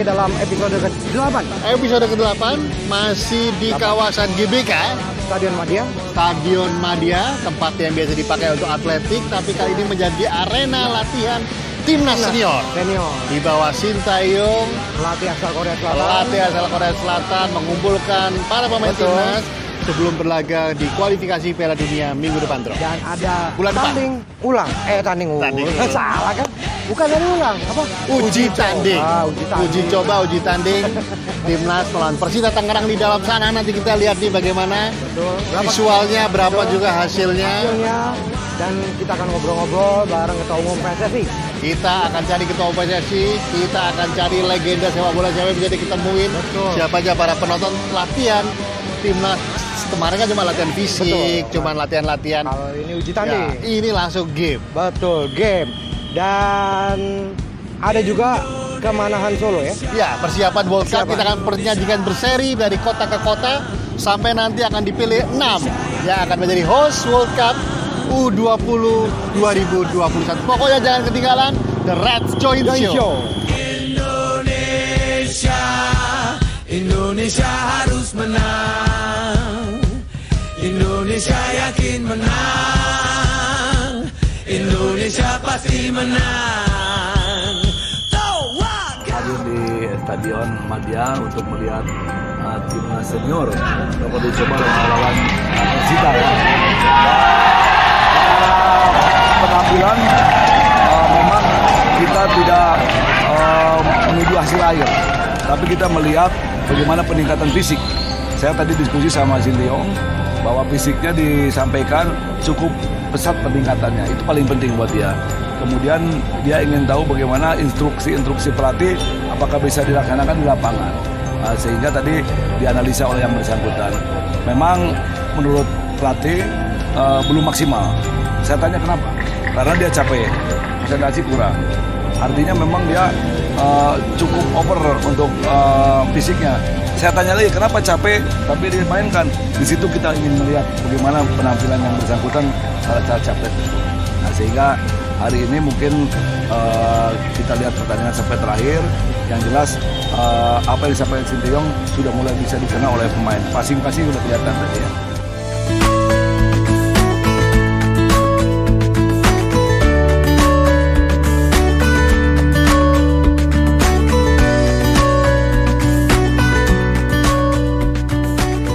dalam episode ke-8 Episode ke-8 masih di kawasan GBK, Stadion Madia. Stadion Madia, tempat yang biasa dipakai untuk atletik, tapi kali ini menjadi arena latihan timnas senior. Senior. Di bawah Sintayong, Pelatih asal Korea Selatan. pelatih asal Korea Selatan mengumpulkan para pemain Betul. timnas sebelum berlaga di kualifikasi Piala Dunia minggu depan, Bro. Dan ada Bulan depan. tanding ulang. Eh, tanding ulang. Tanding ulang. Salah kan? Bukan tanding ulang. Apa? Uji tanding. Ah, uji tanding. Uji coba, uji tanding. Timnas melawan Persita Tangerang di dalam sana nanti kita lihat nih bagaimana Betul. visualnya, berapa Betul. juga hasilnya. hasilnya dan kita akan ngobrol-ngobrol bareng ketua umum PSSI. Kita akan cari ketua umum PSSI, kita akan cari legenda sepak bola cewek bisa diketemuin. Betul. Siapa aja para penonton latihan timnas kemarin kan cuma latihan fisik, Betul. cuma latihan-latihan. Kalau ini uji Ya, tanding. ini langsung game. Betul, game. Dan ada juga kemanahan Solo ya. Ya, persiapan World Cup kita akan penyajikan berseri dari kota ke kota sampai nanti akan dipilih 6 yang akan menjadi host World Cup U20 2021. Pokoknya jangan ketinggalan The Reds Joint Joint Show. Show. Indonesia Indonesia harus menang pasti menang hadir di Stadion Madia untuk melihat uh, timnas senior dapat dicoba lawan Persita ya. Uh, penampilan uh, memang kita tidak uh, menuju hasil akhir, tapi kita melihat bagaimana peningkatan fisik. Saya tadi diskusi sama Shin Leong bahwa fisiknya disampaikan cukup pesat peningkatannya. Itu paling penting buat dia. Kemudian dia ingin tahu bagaimana instruksi-instruksi pelatih apakah bisa dilaksanakan di lapangan. Nah, sehingga tadi dianalisa oleh yang bersangkutan. Memang menurut pelatih eh, belum maksimal. Saya tanya kenapa? Karena dia capek, konsentrasi kurang. Artinya memang dia eh, cukup over untuk eh, fisiknya. Saya tanya lagi kenapa capek tapi dia mainkan. Di situ kita ingin melihat bagaimana penampilan yang bersangkutan saat capek. Nah, sehingga hari ini mungkin eh, kita lihat pertandingan sampai terakhir. Yang jelas eh, apa yang disampaikan Sinteyong sudah mulai bisa dikenal oleh pemain. Passing-passing sudah kelihatan tadi ya.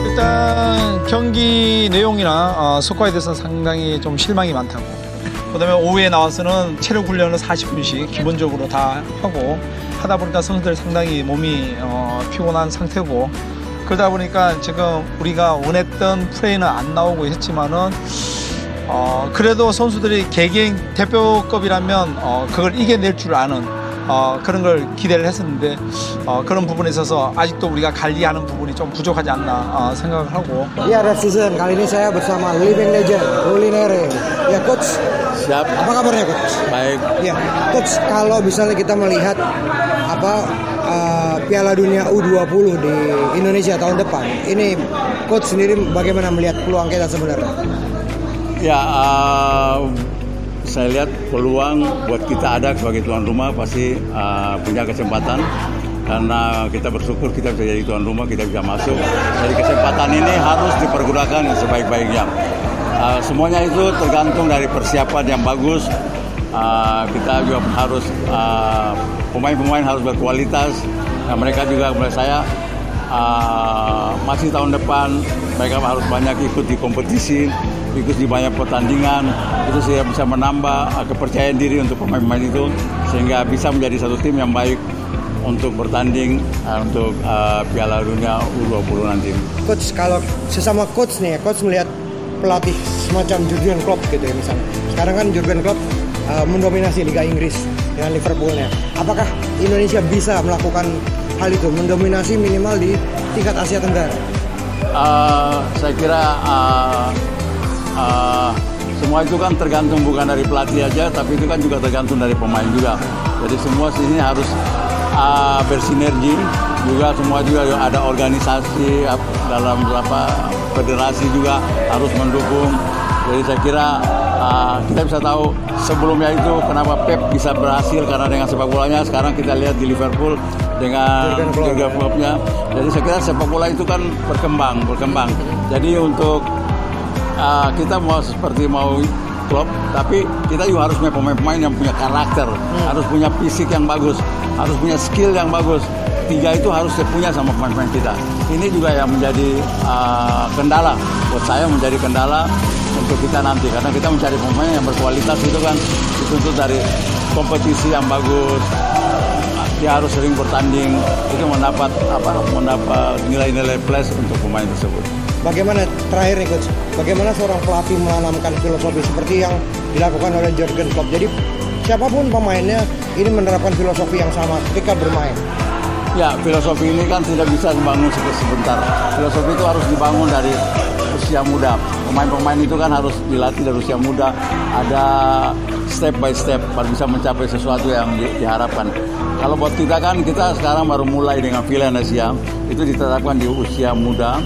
일단 경기 내용이나 어, 스코어에 대해서는 상당히 좀 실망이 많다고. 그다음에 오후에 나와서는 체력 훈련을 40분씩 기본적으로 다 하고 하다 보니까 선수들 상당히 몸이 어, 피곤한 상태고 그러다 보니까 지금 우리가 원했던 플레이는 안 나오고 했지만은 어, 그래도 선수들이 개개인 대표급이라면 어, 그걸 이겨낼 줄 아는 어, 그런 걸 기대를 했었는데 어, 그런 부분에 있어서 아직도 우리가 관리하는 부분이 좀 부족하지 않나 어, 생각을 하고 Ya, Red Season. Kali ini saya bersama Living Legend, Ruli Nere. Ya, Coach. Siap, Apa kabarnya, Coach? baik. Ya, Coach, kalau misalnya kita melihat apa uh, Piala Dunia U20 di Indonesia tahun depan, ini Coach sendiri bagaimana melihat peluang kita sebenarnya? Ya, uh, saya lihat peluang buat kita ada sebagai tuan rumah pasti uh, punya kesempatan karena kita bersyukur kita bisa jadi tuan rumah, kita bisa masuk. Jadi kesempatan ini harus dipergunakan sebaik-baiknya. Uh, semuanya itu tergantung dari persiapan yang bagus. Uh, kita juga harus uh, pemain-pemain harus berkualitas. Nah, mereka juga menurut saya uh, masih tahun depan mereka harus banyak ikut di kompetisi, ikut di banyak pertandingan. Itu sehingga bisa menambah uh, kepercayaan diri untuk pemain-pemain itu sehingga bisa menjadi satu tim yang baik untuk bertanding uh, untuk uh, Piala Dunia U20 nanti. Coach, kalau sesama coach nih, coach melihat pelatih semacam Jurgen Klopp gitu ya misalnya. Sekarang kan Jurgen Klopp uh, mendominasi Liga Inggris dengan Liverpoolnya. Apakah Indonesia bisa melakukan hal itu, mendominasi minimal di tingkat Asia Tenggara? Uh, saya kira uh, uh, semua itu kan tergantung bukan dari pelatih aja, tapi itu kan juga tergantung dari pemain juga. Jadi semua sini harus uh, bersinergi, juga semua juga ada organisasi dalam beberapa federasi juga harus mendukung. Jadi saya kira uh, kita bisa tahu sebelumnya itu kenapa Pep bisa berhasil karena dengan sepak bolanya sekarang kita lihat di Liverpool dengan. Jurgen Kloppnya. Jadi saya kira sepak bola itu kan berkembang, berkembang. Jadi untuk uh, kita mau seperti mau klub, tapi kita juga harus punya pemain-pemain yang punya karakter, harus punya fisik yang bagus, harus punya skill yang bagus. Tiga itu harus punya sama pemain-pemain kita. Ini juga yang menjadi uh, kendala buat saya menjadi kendala untuk kita nanti karena kita mencari pemain yang berkualitas itu kan dituntut dari kompetisi yang bagus. Dia harus sering bertanding itu mendapat apa mendapat nilai-nilai plus untuk pemain tersebut. Bagaimana terakhir nih coach? Bagaimana seorang pelatih menanamkan filosofi seperti yang dilakukan oleh Jurgen Klopp? Jadi siapa pun pemainnya ini menerapkan filosofi yang sama ketika bermain. Ya, filosofi ini kan tidak bisa dibangun se- sebentar. Filosofi itu harus dibangun dari usia muda. Pemain-pemain itu kan harus dilatih dari usia muda. Ada step by step baru bisa mencapai sesuatu yang di- diharapkan. Kalau buat kita kan kita sekarang baru mulai dengan Villanesia itu ditetapkan di usia muda.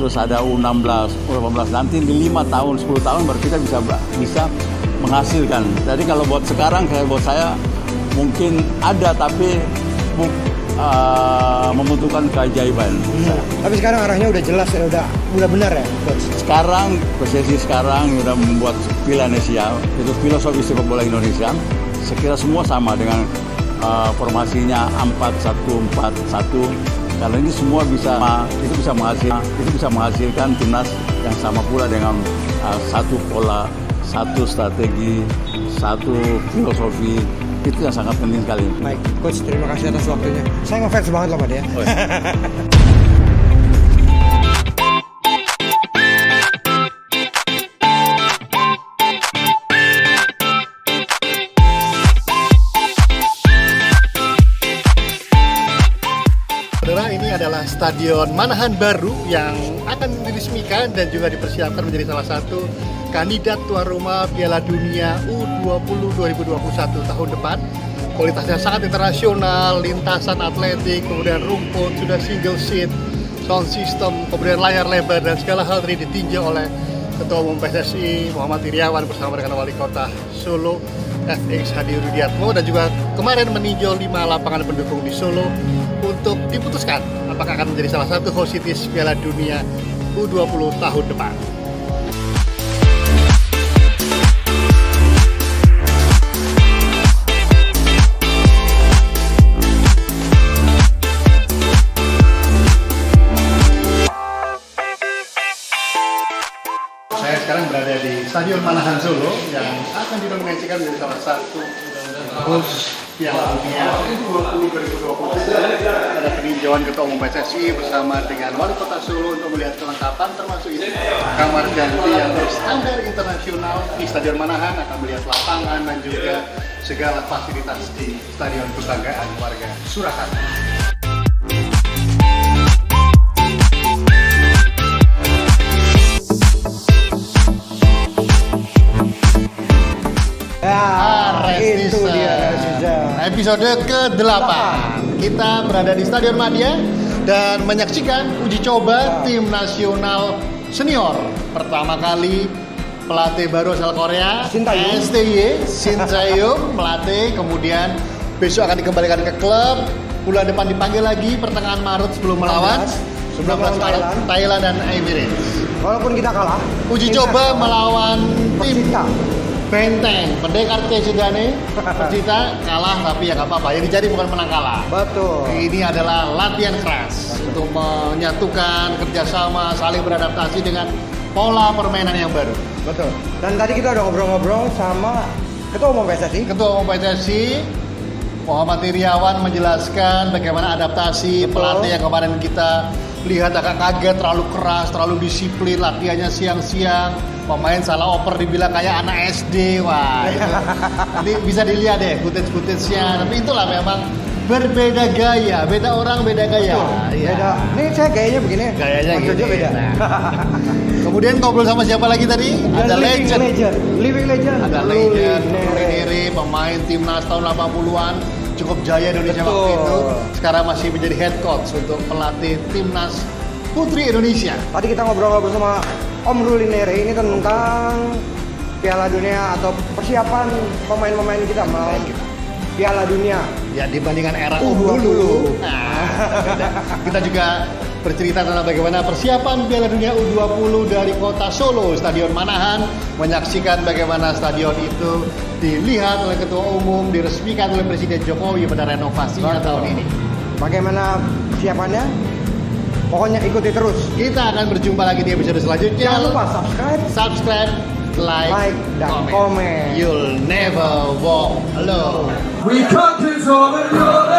Terus ada U16, U18 nanti di 5 tahun, 10 tahun baru kita bisa bisa menghasilkan. Jadi kalau buat sekarang kayak buat saya mungkin ada tapi uh, membutuhkan keajaiban. Tapi sekarang arahnya udah jelas ya, udah udah benar ya, coach. Sekarang PSSI sekarang sudah membuat Villanesia itu filosofi sepak bola Indonesia. Sekira semua sama dengan uh, formasinya 4-1-4-1 karena ini semua bisa itu bisa menghasilkan itu bisa menghasilkan timnas yang sama pula dengan uh, satu pola, satu strategi, satu filosofi itu yang sangat penting sekali. Baik, coach terima kasih atas waktunya. Saya ngefans banget loh sama dia. Saudara, ini adalah Stadion Manahan baru yang akan diresmikan dan juga dipersiapkan menjadi salah satu kandidat tuan rumah Piala Dunia U20 2021 tahun depan. Kualitasnya sangat internasional, lintasan atletik, kemudian rumput, sudah single seat, sound system, kemudian layar lebar dan segala hal tadi ditinjau oleh Ketua Umum PSSI Muhammad Iriawan bersama dengan Wali Kota Solo FX Hadi Rudiatmo dan juga kemarin meninjau lima lapangan pendukung di Solo untuk diputuskan apakah akan menjadi salah satu host cities Piala Dunia U20 tahun depan. Akan dinominasikan menjadi salah satu Piala Dunia U20 2020. Ada peninjauan Ketua Umum PSSI bersama dengan Wali Kota Solo untuk melihat kelengkapan termasuk ini kamar ganti yang berstandar internasional di Stadion Manahan akan melihat lapangan dan juga segala fasilitas di Stadion Kebanggaan warga Surakarta. Episode ke-8. Kita berada di Stadion Madia dan menyaksikan uji coba tim nasional senior. Pertama kali pelatih baru asal Korea. STY, Shin Tae-yum, pelatih. Kemudian besok akan dikembalikan ke klub. Bulan depan dipanggil lagi pertengahan Maret sebelum melawan 19 19 Maret Thailand. Thailand dan Emirates. Walaupun kita kalah, Uji coba melawan tim Persita. Benteng, pendekar Tejudane, Persita kalah tapi ya nggak apa-apa. Yang dicari bukan menang kalah. Betul. Ini adalah latihan keras untuk menyatukan kerjasama, saling beradaptasi dengan pola permainan yang baru. Betul. Dan tadi kita udah ngobrol-ngobrol sama Ketua Umum PSSI. Ketua Umum PSSI Muhammad Iriawan menjelaskan bagaimana adaptasi Betul. pelatih yang kemarin kita lihat agak kaget terlalu keras, terlalu disiplin, latihannya siang-siang, pemain salah oper dibilang kayak anak SD, wah itu nanti bisa dilihat deh footage-footage-nya. Tapi itulah memang berbeda gaya, beda orang beda gaya. Iya. Beda. Ini saya gayanya begini. Gayanya Mas gitu. Jojo beda. Kemudian ngobrol sama siapa lagi tadi? Dan Ada living legend. legend. Living legend. ada legend. Nere pemain timnas tahun 80-an cukup jaya Indonesia Betul. waktu itu sekarang masih menjadi head coach untuk pelatih timnas putri Indonesia Tadi kita ngobrol-ngobrol sama Om Ruli Nere ini tentang Piala Dunia atau persiapan pemain-pemain kita melawan Piala Dunia. Ya dibandingkan era Uh, Om 20. dulu. Nah, kita juga bercerita tentang bagaimana persiapan Piala Dunia U20 dari kota Solo, Stadion Manahan, menyaksikan bagaimana stadion itu dilihat oleh Ketua Umum, diresmikan oleh Presiden Jokowi pada renovasinya Betul. tahun ini. Bagaimana siapannya? Pokoknya ikuti terus. Kita akan berjumpa lagi di episode selanjutnya. Jangan lupa subscribe. subscribe, like, Like dan komen. You'll never walk alone. We all the